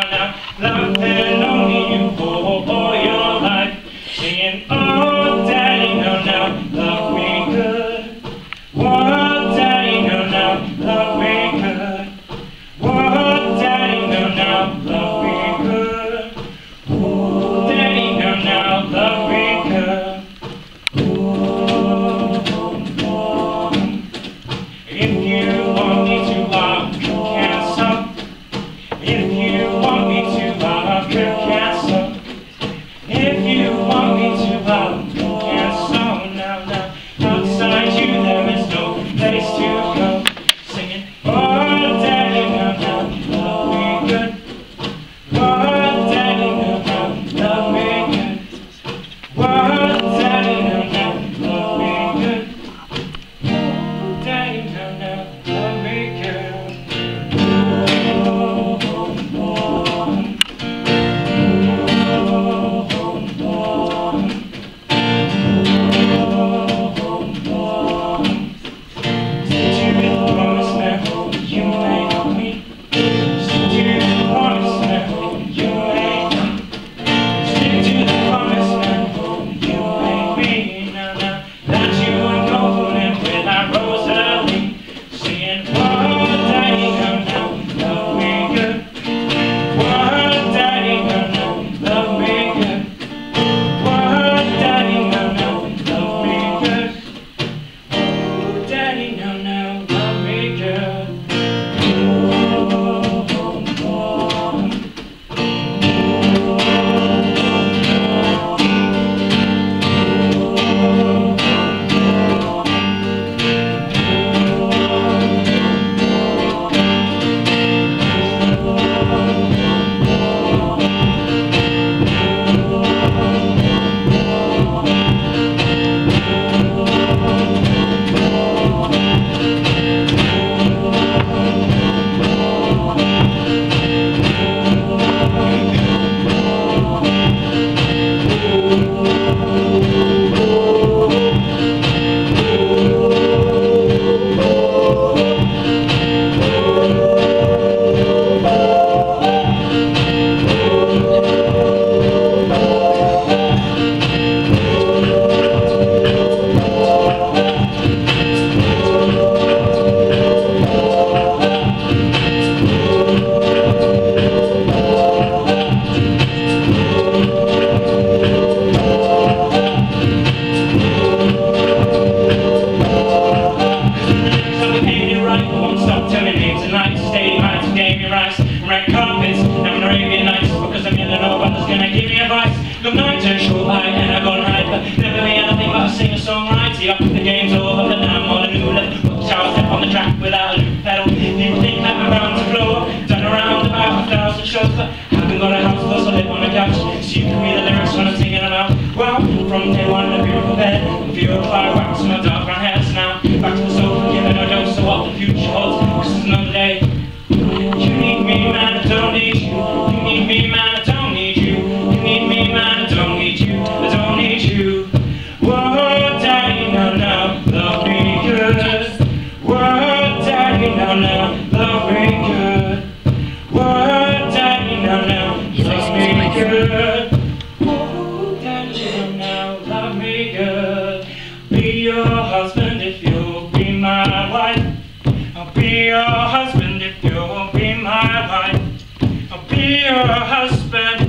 now, now. Love you want me right, won't stop telling me tonight. Stay nights, gave me rice, red carpets, and Arabian nights. Because I'm in the know others gonna give me advice. Good night, and short high, and I gone but never be anything but a singer songwriter. Up the game's over, but now I'm on a new level. Put the shower step on the track without a loop pedal. People think that I'm around to blow done around about a thousand shows, but haven't got a house, plus I live on a couch. So you can read the lyrics when I'm singing them out. Well, from day one, a beautiful your husband if you'll be my wife. I'll be your husband if you'll be my wife. I'll be your husband